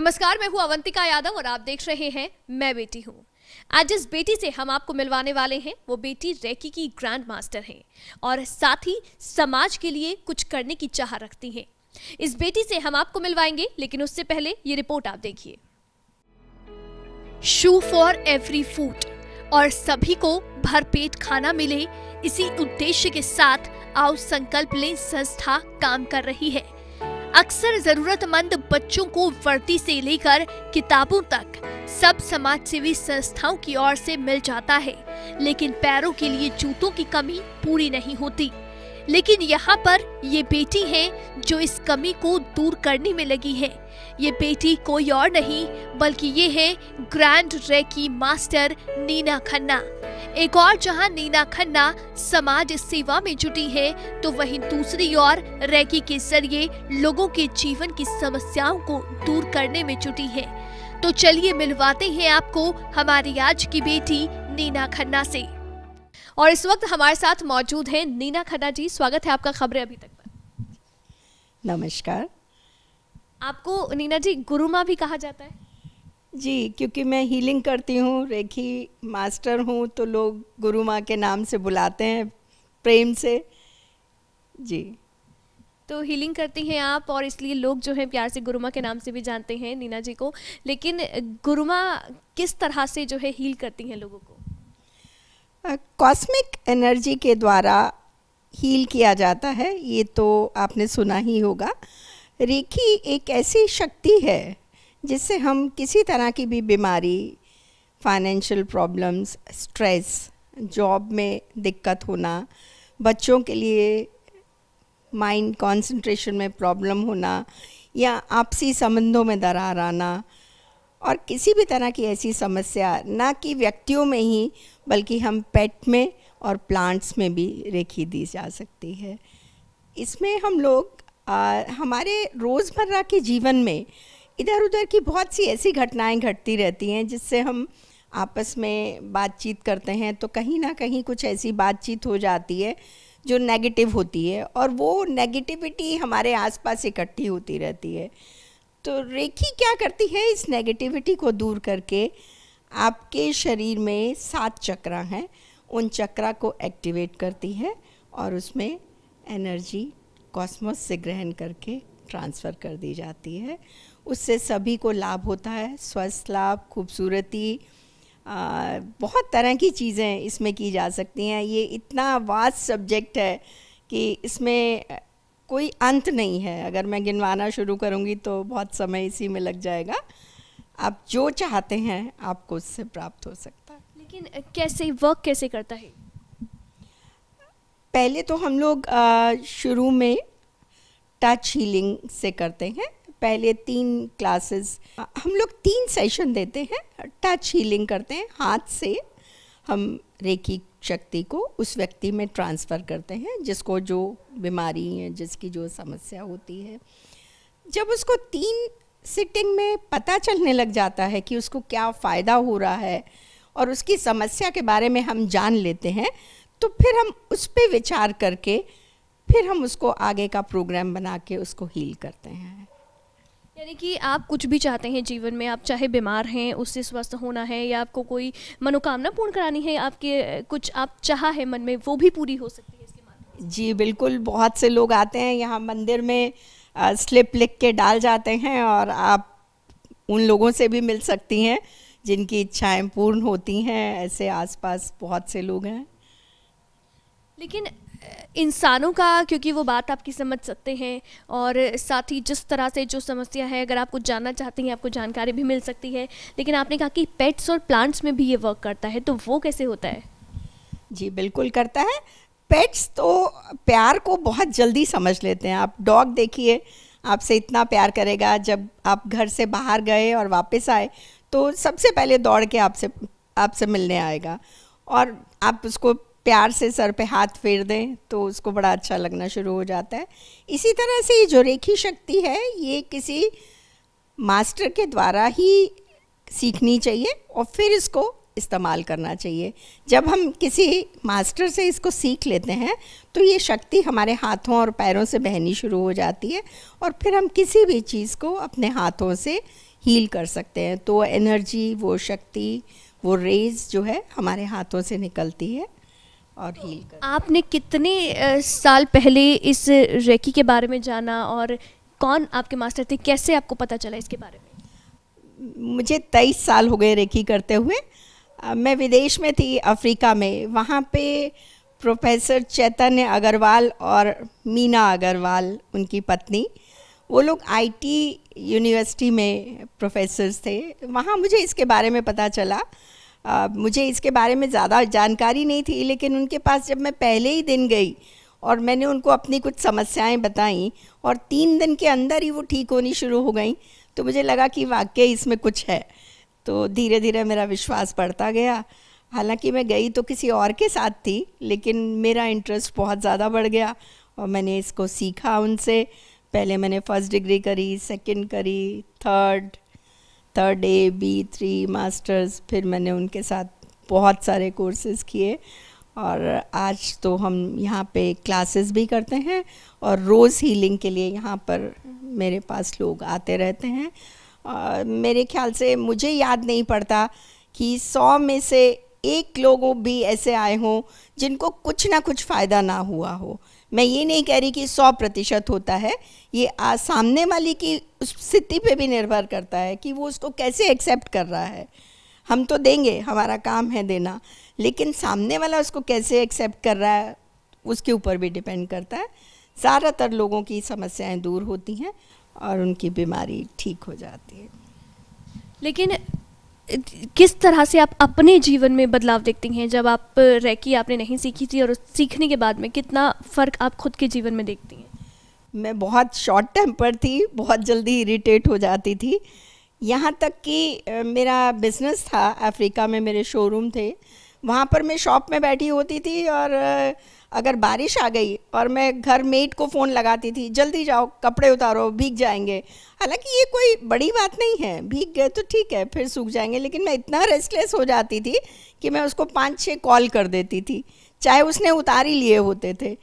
नमस्कार, मैं हूँ अवंतिका यादव और आप देख रहे हैं मैं बेटी हूँ। आज जिस बेटी से हम आपको मिलवाने वाले हैं, वो बेटी रेकी की ग्रैंड मास्टर हैं और साथ ही समाज के लिए कुछ करने की चाह रखती हैं। इस बेटी से हम आपको मिलवाएँगे, लेकिन उससे पहले ये रिपोर्ट आप देखिए। शू फॉर एवरी फ़ूड और सभी को भरपेट खाना मिले, इसी उद्देश्य के साथ आओ संकल्प ले, संस्था काम कर रही है। अक्सर जरूरतमंद बच्चों को वर्दी से लेकर किताबों तक, सब समाज सेवी संस्थाओं की ओर से मिल जाता है, लेकिन पैरों के लिए जूतों की कमी पूरी नहीं होती। लेकिन यहाँ पर ये बेटी है जो इस कमी को दूर करने में लगी है। ये बेटी कोई और नहीं, बल्कि ये है grand reiki master Neena Khanna एक और जहाँ नीना खन्ना समाज सेवा में जुटी है तो वहीं दूसरी ओर रेकी के ज़रिए लोगों के जीवन की समस्याओं को दूर करने में जुटी है। तो चलिए मिलवाते हैं आपको हमारी आज की बेटी नीना खन्ना से। और इस वक्त हमारे साथ मौजूद हैं नीना खन्ना जी। स्वागत है आपका खबरें अभी तक पर। नमस्कार। आपको नीना जी गुरु माँ भी कहा जाता है? जी क्योंकि मैं हीलिंग करती हूँ रेखी मास्टर हूँ तो लोग गुरु माँ के नाम से बुलाते हैं प्रेम से। जी। तो हीलिंग करती हैं आप और इसलिए लोग जो है प्यार से गुरुमा के नाम से भी जानते हैं नीना जी को। लेकिन गुरुमा किस तरह से जो है हील करती हैं लोगों को? कॉस्मिक एनर्जी के द्वारा हील किया जाता है, ये तो आपने सुना ही होगा। रेखी एक ऐसी शक्ति है, जिससे हम किसी तरह की भी बीमारी फाइनेंशियल प्रॉब्लम्स स्ट्रेस जॉब में दिक्कत होना, बच्चों के लिए माइंड कंसंट्रेशन में प्रॉब्लम होना, या आपसी संबंधों में दरार आना और किसी भी तरह की ऐसी समस्या ना कि व्यक्तियों में ही बल्कि हम पेट में और प्लांट्स में भी रेखी दी जा सकती है। इसमें हम लोग आ, हमारे रोज़मर्रा के जीवन में इधर उधर की बहुत सी ऐसी घटनाएँ घटती रहती हैं जिससे हम आपस में बातचीत करते हैं तो कहीं ना कहीं कुछ ऐसी बातचीत हो जाती है जो नेगेटिव होती है और वो नेगेटिविटी हमारे आसपास इकट्ठी होती रहती है। तो रेखी क्या करती है? इस नेगेटिविटी को दूर करके आपके शरीर में सात चक्रा हैं। उन चक्रा को एक्टिवेट करती है और उसमें एनर्जी कॉस्मोस से ग्रहण करके ट्रांसफ़र कर दी जाती है। उससे सभी को लाभ होता है, स्वस्थ लाभ, खूबसूरती बहुत तरह की चीज़ें इसमें की जा सकती हैं। ये इतना वास्ट सब्जेक्ट है कि इसमें कोई अंत नहीं है। अगर मैं गिनवाना शुरू करूँगी तो बहुत समय इसी में लग जाएगा। आप जो चाहते हैं आपको उससे प्राप्त हो सकता है। लेकिन कैसे वर्क कैसे करता है? पहले तो हम लोग शुरू में टच हीलिंग से करते हैं। पहले तीन क्लासेस हम लोग तीन सेशन देते हैं। टच हीलिंग करते हैं। हाथ से हम रेकी शक्ति को उस व्यक्ति में ट्रांसफ़र करते हैं, जिसको जो बीमारी है, जिसकी जो समस्या होती है। जब उसको तीन सिटिंग में पता चलने लग जाता है कि उसको क्या फ़ायदा हो रहा है और उसकी समस्या के बारे में हम जान लेते हैं तो फिर हम उस पर विचार करके फिर हम उसको आगे का प्रोग्राम बना के उसको हील करते हैं। यानी कि आप कुछ भी चाहते हैं जीवन में आप चाहे बीमार हैं उससे स्वस्थ होना है या आपको कोई मनोकामना पूर्ण करानी है आपके कुछ आप चाह है मन में वो भी पूरी हो सकती है इसके माध्यम जी बिल्कुल। बहुत से लोग आते हैं यहाँ मंदिर में आ, स्लिप लिख के डाल जाते हैं और आप उन लोगों से भी मिल सकती हैं जिनकी इच्छाएँ पूर्ण होती हैं ऐसे आसपास बहुत से लोग हैं। लेकिन इंसानों का, क्योंकि वो बात आपकी समझ सकते हैं और साथ ही जिस तरह से जो समस्या है, अगर आप कुछ जानना चाहते हैं, आपको जानकारी भी मिल सकती है। लेकिन आपने कहा कि पेट्स और प्लांट्स में भी ये वर्क करता है तो वो कैसे होता है? जी, बिल्कुल करता है। पेट्स तो प्यार को बहुत जल्दी समझ लेते हैं। आप डॉग देखिए, आपसे इतना प्यार करेगा, जब आप घर से बाहर गए और वापस आए तो सबसे पहले दौड़ के आपसे आपसे मिलने आएगा। और आप उसको प्यार से सर पे हाथ फेर दें तो उसको बड़ा अच्छा लगना शुरू हो जाता है। इसी तरह से ये जो रेखी शक्ति है, ये किसी मास्टर के द्वारा ही सीखनी चाहिए और फिर इसको इस्तेमाल करना चाहिए। जब हम किसी मास्टर से इसको सीख लेते हैं तो ये शक्ति हमारे हाथों और पैरों से बहनी शुरू हो जाती है और फिर हम किसी भी चीज़ को अपने हाथों से हील कर सकते हैं। तो एनर्जी, वो शक्ति, वो रेज जो है हमारे हाथों से निकलती है। और हील कर। आपने कितने साल पहले इस रेकी के बारे में जाना और कौन आपके मास्टर थे? कैसे आपको पता चला इसके बारे में? मुझे तेईस साल हो गए रेकी करते हुए। मैं विदेश में थी अफ्रीका में। वहाँ पे प्रोफेसर चैतन्य अग्रवाल और मीना अग्रवाल उनकी पत्नी वो लोग आईटी यूनिवर्सिटी में प्रोफेसर्स थे। वहाँ मुझे इसके बारे में पता चला। आ, मुझे इसके बारे में ज़्यादा जानकारी नहीं थी लेकिन उनके पास जब मैं पहले ही दिन गई और मैंने उनको अपनी कुछ समस्याएँ बताई और तीन दिन के अंदर ही वो ठीक होनी शुरू हो गई तो मुझे लगा कि वाकई इसमें कुछ है। तो धीरे धीरे मेरा विश्वास बढ़ता गया। हालाँकि मैं गई तो किसी और के साथ थी लेकिन मेरा इंटरेस्ट बहुत ज़्यादा बढ़ गया और मैंने इसको सीखा उनसे। पहले मैंने फ़र्स्ट डिग्री करी सेकंड करी third third A B three masters फिर मैंने उनके साथ बहुत सारे कोर्सेज़ किए। और आज तो हम यहाँ पे क्लासेस भी करते हैं और रोज़ हीलिंग के लिए यहाँ पर मेरे पास लोग आते रहते हैं। और मेरे ख्याल से मुझे याद नहीं पड़ता कि सौ में से एक लोगों भी ऐसे आए हों जिनको कुछ ना कुछ फ़ायदा ना हुआ हो। मैं ये नहीं कह रही कि सौ प्रतिशत होता है ये आ, सामने वाली की उस स्थिति पे भी निर्भर करता है कि वो उसको कैसे एक्सेप्ट कर रहा है। हम तो देंगे हमारा काम है देना लेकिन सामने वाला उसको कैसे एक्सेप्ट कर रहा है उसके ऊपर भी डिपेंड करता है। ज़्यादातर लोगों की समस्याएँ दूर होती हैं और उनकी बीमारी ठीक हो जाती है। लेकिन किस तरह से आप अपने जीवन में बदलाव देखती हैं? जब आप रैकी आपने नहीं सीखी थी और सीखने के बाद में कितना फ़र्क आप खुद के जीवन में देखती हैं? मैं बहुत शॉर्ट टेम्पर थी, बहुत जल्दी इरीटेट हो जाती थी। यहाँ तक कि मेरा बिज़नेस था अफ्रीका में, मेरे शोरूम थे। वहाँ पर मैं शॉप में बैठी होती थी और अगर बारिश आ गई और मैं घर मेड को फ़ोन लगाती थी, जल्दी जाओ, कपड़े उतारो, भीग जाएँगे। हालाँकि ये कोई बड़ी बात नहीं है, भीग गए तो ठीक है, फिर सूख जाएँगे, लेकिन मैं इतना रेस्टलेस हो जाती थी कि मैं उसको पाँच छः कॉल कर देती थी, चाहे उसने उतार ही लिए होते थे।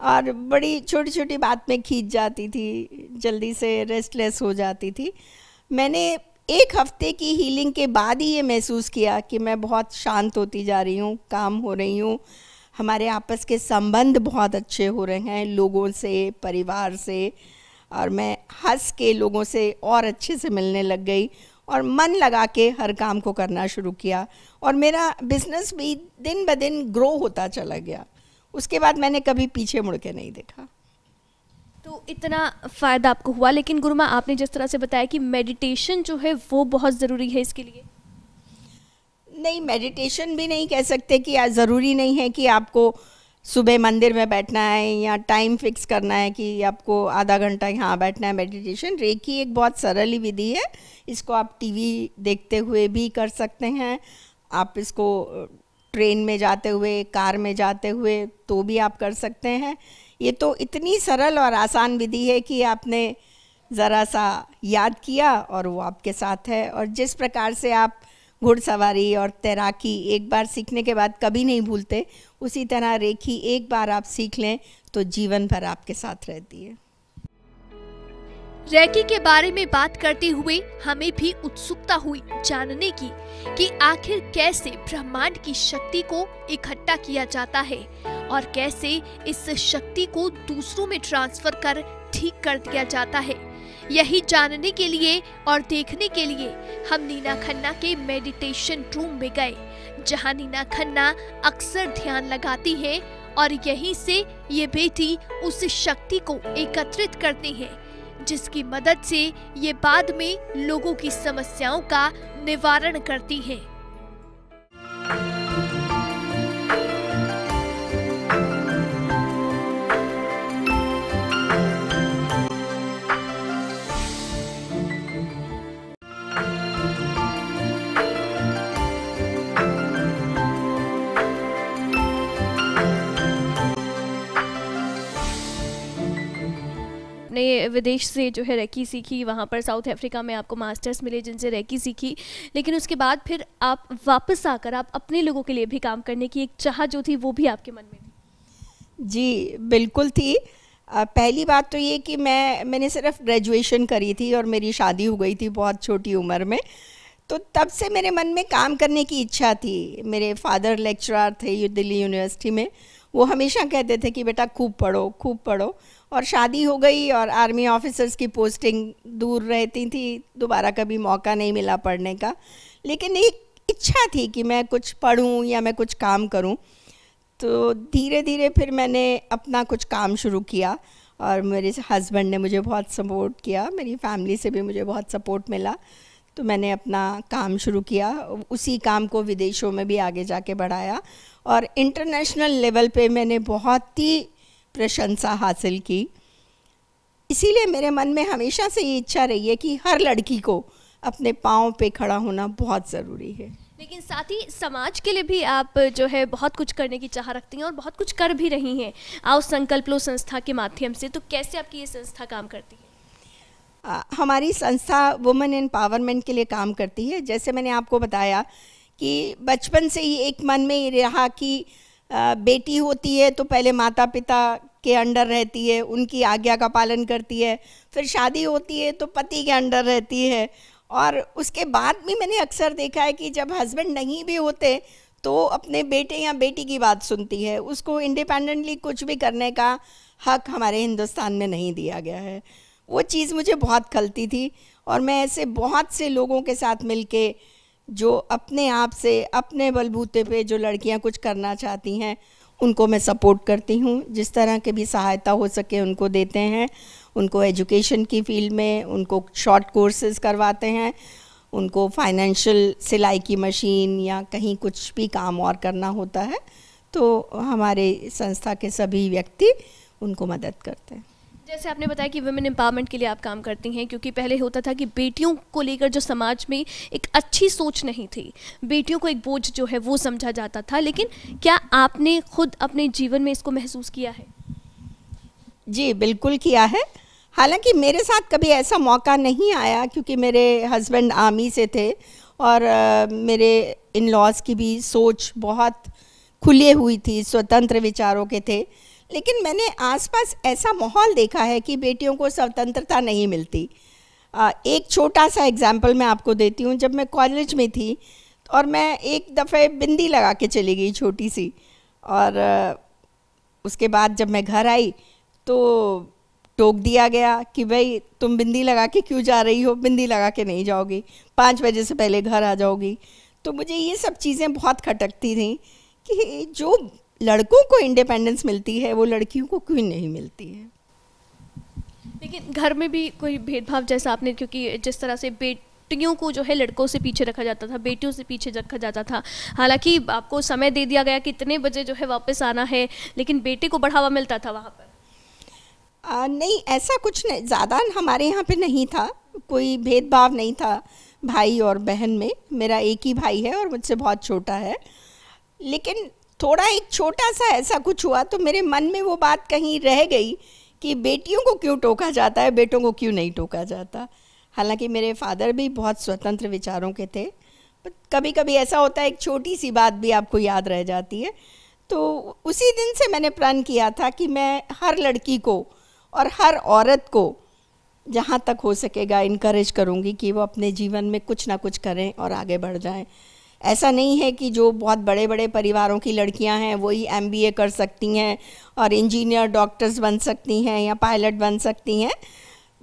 और बड़ी छोटी छोटी बात में खींच जाती थी, जल्दी से रेस्टलेस हो जाती थी। मैंने एक हफ़्ते की हीलिंग के बाद ही ये महसूस किया कि मैं बहुत शांत होती जा रही हूँ, काम हो रही हूँ। हमारे आपस के संबंध बहुत अच्छे हो रहे हैं, लोगों से, परिवार से, और मैं हंस के लोगों से और अच्छे से मिलने लग गई और मन लगा के हर काम को करना शुरू किया और मेरा बिज़नेस भी दिन ब दिन ग्रो होता चला गया। उसके बाद मैंने कभी पीछे मुड़ के नहीं देखा। तो इतना फ़ायदा आपको हुआ? लेकिन गुरुमा, आपने जिस तरह से बताया कि मेडिटेशन जो है, वो बहुत ज़रूरी है इसके लिए। नहीं मेडिटेशन भी नहीं कह सकते कि ज़रूरी नहीं है कि आपको सुबह मंदिर में बैठना है या टाइम फिक्स करना है कि आपको आधा घंटा यहाँ बैठना है मेडिटेशन रेकी एक बहुत सरल विधि है। इसको आप टीवी देखते हुए भी कर सकते हैं। आप इसको ट्रेन में जाते हुए, कार में जाते हुए तो भी आप कर सकते हैं। ये तो इतनी सरल और आसान विधि है कि आपने ज़रा सा याद किया और वो आपके साथ है। और जिस प्रकार से आप घुड़सवारी और तैराकी एक बार सीखने के बाद कभी नहीं भूलते, उसी तरह रेखी एक बार आप सीख लें तो जीवन भर आपके साथ रहती है। रैकी के बारे में बात करते हुए हमें भी उत्सुकता हुई जानने की कि आखिर कैसे ब्रह्मांड की शक्ति को इकट्ठा किया जाता है और कैसे इस शक्ति को दूसरों में ट्रांसफ़र कर ठीक कर दिया जाता है। यही जानने के लिए और देखने के लिए हम नीना खन्ना के मेडिटेशन रूम में गए, जहाँ नीना खन्ना अक्सर ध्यान लगाती है और यहीं से ये बेटी उस शक्ति को एकत्रित करती हैं। जिसकी मदद से ये बाद में लोगों की समस्याओं का निवारण करती हैं। आपने विदेश से जो है रैकी सीखी, वहाँ पर साउथ अफ्रीका में आपको मास्टर्स मिले जिनसे रैकी सीखी। लेकिन उसके बाद फिर आप वापस आकर आप अपने लोगों के लिए भी काम करने की एक चाह जो थी वो भी आपके मन में थी। जी, बिल्कुल थी। पहली बात तो ये कि मैं, मैंने सिर्फ़ ग्रेजुएशन करी थी और मेरी शादी हो गई थी बहुत छोटी उम्र में। तो तब से मेरे मन में काम करने की इच्छा थी। मेरे फादर लेक्चरर थे दिल्ली यूनिवर्सिटी में। वो हमेशा कहते थे कि बेटा खूब पढ़ो खूब पढ़ो। और शादी हो गई और आर्मी ऑफिसर्स की पोस्टिंग दूर रहती थी, दोबारा कभी मौका नहीं मिला पढ़ने का। लेकिन एक इच्छा थी कि मैं कुछ पढ़ूं या मैं कुछ काम करूँ। तो धीरे धीरे फिर मैंने अपना कुछ काम शुरू किया और मेरे हस्बैंड ने मुझे बहुत सपोर्ट किया, मेरी फैमिली से भी मुझे बहुत सपोर्ट मिला। तो मैंने अपना काम शुरू किया, उसी काम को विदेशों में भी आगे जाके बढ़ाया और इंटरनेशनल लेवल पे मैंने बहुत ही प्रशंसा हासिल की। इसीलिए मेरे मन में हमेशा से ये इच्छा रही है कि हर लड़की को अपने पाँव पे खड़ा होना बहुत ज़रूरी है। लेकिन साथ ही समाज के लिए भी आप जो है बहुत कुछ करने की चाह रखती हैं और बहुत कुछ कर भी रही हैं आओ संकल्प लो संस्था के माध्यम से। तो कैसे आपकी ये संस्था काम करती है? आ, हमारी संस्था वुमेन एम्पावरमेंट के लिए काम करती है। जैसे मैंने आपको बताया कि बचपन से ही एक मन में ये रहा कि बेटी होती है तो पहले माता पिता के अंडर रहती है, उनकी आज्ञा का पालन करती है, फिर शादी होती है तो पति के अंडर रहती है। और उसके बाद भी मैंने अक्सर देखा है कि जब हस्बैंड नहीं भी होते तो अपने बेटे या बेटी की बात सुनती है। उसको इंडिपेंडेंटली कुछ भी करने का हक हमारे हिंदुस्तान में नहीं दिया गया है। वो चीज़ मुझे बहुत खलती थी और मैं ऐसे बहुत से लोगों के साथ मिलके जो अपने आप से, अपने बलबूते पे जो लड़कियाँ कुछ करना चाहती हैं, उनको मैं सपोर्ट करती हूँ। जिस तरह के भी सहायता हो सके, उनको देते हैं। उनको एजुकेशन की फ़ील्ड में, उनको शॉर्ट कोर्सेज करवाते हैं। उनको फाइनेंशियल सिलाई की मशीन या कहीं कुछ भी काम और करना होता है तो हमारे संस्था के सभी व्यक्ति उनको मदद करते हैं। जैसे आपने बताया कि वुमेन एम्पावरमेंट के लिए आप काम करती हैं क्योंकि पहले होता था कि बेटियों को लेकर जो समाज में एक अच्छी सोच नहीं थी। बेटियों को एक बोझ जो है वो समझा जाता था लेकिन क्या आपने खुद अपने जीवन में इसको महसूस किया है? जी बिल्कुल किया है। हालाँकि मेरे साथ कभी ऐसा मौका नहीं आया क्योंकि मेरे हस्बैंड आर्मी से थे और आ, मेरे इन लॉज की भी सोच बहुत खुली हुई थी स्वतंत्र विचारों के थे। लेकिन मैंने आसपास ऐसा माहौल देखा है कि बेटियों को स्वतंत्रता नहीं मिलती। एक छोटा सा एग्ज़ाम्पल मैं आपको देती हूँ, जब मैं कॉलेज में थी और मैं एक दफ़े बिंदी लगा के चली गई छोटी सी और उसके बाद जब मैं घर आई तो टोक दिया गया कि भाई तुम बिंदी लगा के क्यों जा रही हो? बिंदी लगा के नहीं जाओगी। पाँच बजे से पहले घर आ जाओगी। तो मुझे ये सब चीज़ें बहुत खटकती थी कि जो लड़कों को इंडिपेंडेंस मिलती है वो लड़कियों को क्यों नहीं मिलती है? लेकिन घर में भी कोई भेदभाव जैसा आपने क्योंकि जिस तरह से बेट बेटियों को जो है लड़कों से पीछे रखा जाता था बेटियों से पीछे रखा जाता था। हालाँकि आपको समय दे दिया गया कि इतने बजे जो है वापस आना है लेकिन बेटे को बढ़ावा मिलता था वहाँ पर। आ, नहीं ऐसा कुछ नहीं ज़्यादा हमारे यहाँ पे नहीं था कोई भेदभाव नहीं था भाई और बहन में। मेरा एक ही भाई है और मुझसे बहुत छोटा है। लेकिन थोड़ा एक छोटा सा ऐसा कुछ हुआ तो मेरे मन में वो बात कहीं रह गई कि बेटियों को क्यों टोका जाता है, बेटों को क्यों नहीं टोका जाता। हालाँकि मेरे फादर भी बहुत स्वतंत्र विचारों के थे कभी कभी ऐसा होता है, एक छोटी सी बात भी आपको याद रह जाती है। तो उसी दिन से मैंने प्रण किया था कि मैं हर लड़की को और हर औरत को जहाँ तक हो सकेगा इनक्रेज करूँगी कि वो अपने जीवन में कुछ ना कुछ करें और आगे बढ़ जाएँ। ऐसा नहीं है कि जो बहुत बड़े बड़े परिवारों की लड़कियाँ हैं वही एमबीए कर सकती हैं और इंजीनियर डॉक्टर्स बन सकती हैं या पायलट बन सकती हैं।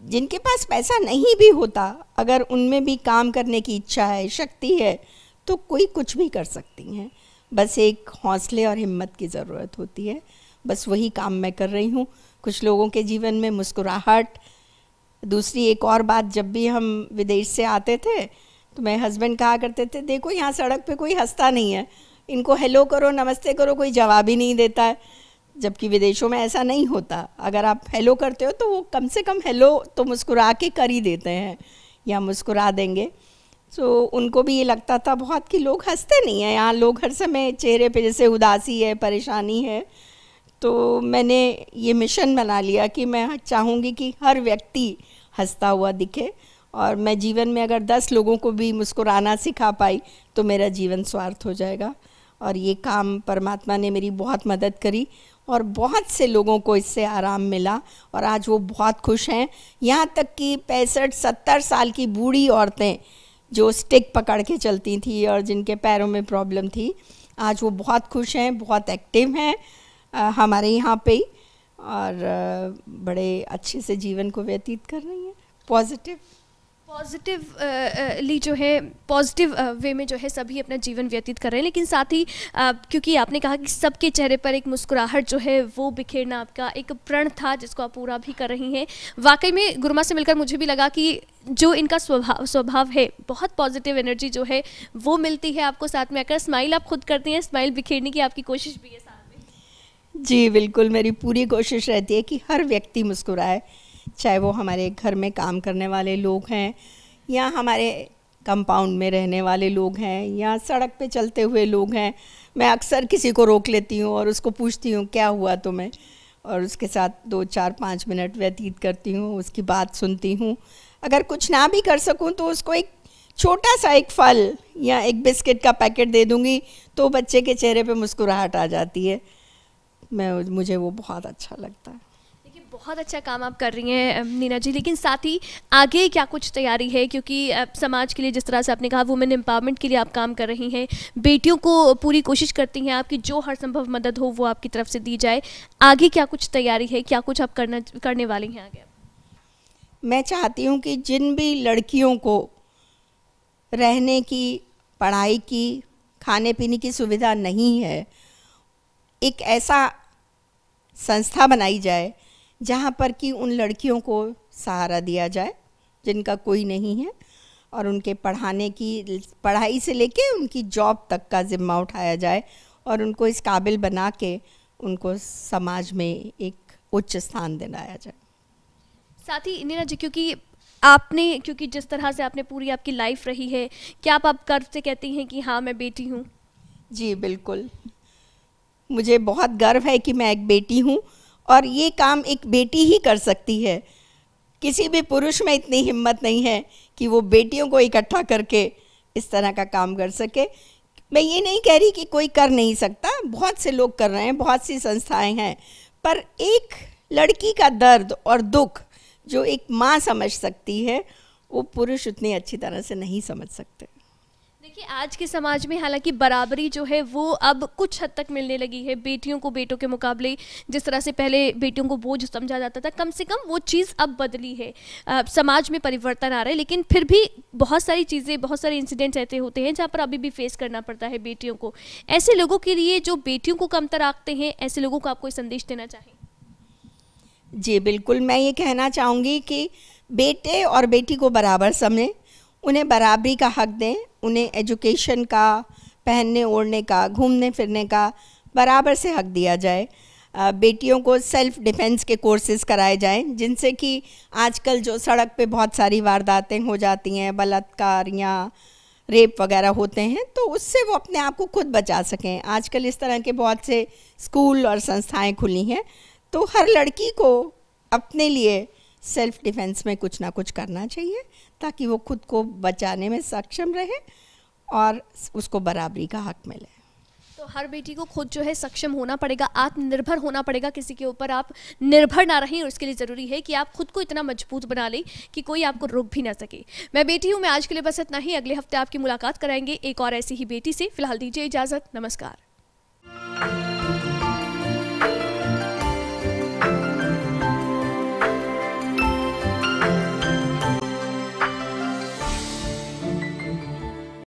जिनके पास पैसा नहीं भी होता, अगर उनमें भी काम करने की इच्छा है, शक्ति है तो कोई कुछ भी कर सकती हैं। बस एक हौसले और हिम्मत की ज़रूरत होती है। बस वही काम मैं कर रही हूँ। कुछ लोगों के जीवन में मुस्कुराहट। दूसरी एक और बात, जब भी हम विदेश से आते थे तो मेरे हस्बैंड कहा करते थे, देखो, यहाँ सड़क पे कोई हंसता नहीं है। इनको हेलो करो, नमस्ते करो, कोई जवाब ही नहीं देता है। जबकि विदेशों में ऐसा नहीं होता। अगर आप हेलो करते हो तो वो कम से कम हेलो तो मुस्कुरा के कर ही देते हैं या मुस्कुरा देंगे। तो उनको भी ये लगता था बहुत कि लोग हँसते नहीं हैं यहाँ। लोग हर समय चेहरे पे जैसे उदासी है, परेशानी है। तो मैंने ये मिशन बना लिया कि मैं चाहूँगी कि हर व्यक्ति हंसता हुआ दिखे। और मैं जीवन में अगर दस लोगों को भी मुस्कुराना सिखा पाई तो मेरा जीवन स्वार्थ हो जाएगा। और ये काम परमात्मा ने मेरी बहुत मदद करी और बहुत से लोगों को इससे आराम मिला और आज वो बहुत खुश हैं। यहाँ तक कि पैंसठ, सत्तर साल की बूढ़ी औरतें जो स्टिक पकड़ के चलती थी और जिनके पैरों में प्रॉब्लम थी, आज वो बहुत खुश हैं, बहुत एक्टिव हैं हमारे यहाँ पे और बड़े अच्छे से जीवन को व्यतीत कर रही हैं। पॉजिटिव। पॉजिटिवली जो है पॉजिटिव वे में जो है सभी अपना जीवन व्यतीत कर रहे हैं। लेकिन साथ ही क्योंकि आपने कहा कि सबके चेहरे पर एक मुस्कुराहट जो है, वो बिखेरना आपका एक प्रण था, जिसको आप पूरा भी कर रही हैं। वाकई में गुरुमा से मिलकर मुझे भी लगा कि जो इनका स्वभाव स्वभाव है, बहुत पॉजिटिव एनर्जी जो है, वो मिलती है आपको साथ में। आकर स्माइल आप खुद करती हैं स्माइल बिखेरने की आपकी कोशिश भी है साथ में। जी, बिल्कुल, मेरी पूरी कोशिश रहती है कि हर व्यक्ति मुस्कुराए। चाहे वो हमारे घर में काम करने वाले लोग हैं, या हमारे कंपाउंड में रहने वाले लोग हैं, या सड़क पे चलते हुए लोग हैं, मैं अक्सर किसी को रोक लेती हूँ और उसको पूछती हूँ, क्या हुआ तुम्हें? और उसके साथ दो, चार, पाँच मिनट व्यतीत करती हूँ, उसकी बात सुनती हूँ। अगर कुछ ना भी कर सकूँ तो उसको एक छोटा सा एक फल या एक बिस्किट का पैकेट दे दूँगी तो बच्चे के चेहरे पे मुस्कुराहट आ जाती है। मैं, मुझे वो बहुत अच्छा लगता है। बहुत अच्छा काम आप कर रही हैं नीना जी। लेकिन साथ ही आगे क्या कुछ तैयारी है? क्योंकि समाज के लिए जिस तरह से आपने कहा वुमेन एम्पावरमेंट के लिए आप काम कर रही हैं, बेटियों को पूरी कोशिश करती हैं आपकी, जो हर संभव मदद हो, वो आपकी तरफ़ से दी जाए। आगे क्या कुछ तैयारी है? क्या कुछ आप करना, करने वाली हैं आगे? मैं चाहती हूँ कि जिन भी लड़कियों को रहने की, पढ़ाई की, खाने पीने की सुविधा नहीं है, एक ऐसा संस्था बनाई जाए जहाँ पर कि उन लड़कियों को सहारा दिया जाए जिनका कोई नहीं है और उनके पढ़ाने की पढ़ाई से लेके उनकी जॉब तक का ज़िम्मा उठाया जाए और उनको इस काबिल बना के उनको समाज में एक उच्च स्थान दिलाया जाए। साथ ही नीना जी क्योंकि आपने क्योंकि जिस तरह से आपने पूरी आपकी लाइफ रही है क्या आप आप गर्व से कहती हैं कि हाँ मैं बेटी हूँ? जी बिल्कुल। मुझे बहुत गर्व है कि मैं एक बेटी हूँ और ये काम एक बेटी ही कर सकती है। किसी भी पुरुष में इतनी हिम्मत नहीं है कि वो बेटियों को इकट्ठा करके इस तरह का काम कर सके। मैं ये नहीं कह रही कि कोई कर नहीं सकता, बहुत से लोग कर रहे हैं, बहुत सी संस्थाएँ हैं, पर एक लड़की का दर्द और दुख जो एक माँ समझ सकती है, वो पुरुष उतनी अच्छी तरह से नहीं समझ सकते। देखिए आज के समाज में हालाँकि बराबरी जो है वो अब कुछ हद तक मिलने लगी है। बेटियों को बेटों के मुकाबले जिस तरह से पहले बेटियों को बोझ समझा जाता था कम से कम वो चीज़ अब बदली है। आ, समाज में परिवर्तन आ रहा है लेकिन फिर भी बहुत सारी चीज़ें बहुत सारे इंसिडेंट्स ऐसे होते हैं जहाँ पर अभी भी फेस करना पड़ता है बेटियों को। ऐसे लोगों के लिए जो बेटियों को कमतर आखते हैं ऐसे लोगों को आप कोई संदेश देना चाहें? जी बिल्कुल। मैं ये कहना चाहूँगी कि बेटे और बेटी को बराबर समय उन्हें बराबरी का हक दें, उन्हें एजुकेशन का, पहनने, ओढ़ने का, घूमने, फिरने का बराबर से हक दिया जाए। बेटियों को सेल्फ डिफेंस के कोर्सेज कराए जाएँ, जिनसे कि आजकल जो सड़क पे बहुत सारी वारदातें हो जाती हैं बलात्कार या रेप वगैरह होते हैं तो उससे वो अपने आप को खुद बचा सकें। आजकल इस तरह के बहुत से स्कूल और संस्थाएँ खुली हैं तो हर लड़की को अपने लिए सेल्फ डिफेंस में कुछ ना कुछ करना चाहिए, ताकि वो खुद को बचाने में सक्षम रहे और उसको बराबरी का हक मिले। तो हर बेटी को खुद जो है सक्षम होना पड़ेगा, आत्मनिर्भर होना पड़ेगा, किसी के ऊपर आप निर्भर ना रहें, और उसके लिए ज़रूरी है कि आप खुद को इतना मज़बूत बना लें कि कोई आपको रोक भी ना सके। मैं बेटी हूँ, मैं आज के लिए बस इतना ही। अगले हफ़्ते आपकी मुलाकात कराएँगे एक और ऐसी ही बेटी से। फ़िलहाल दीजिए इजाज़त। नमस्कार।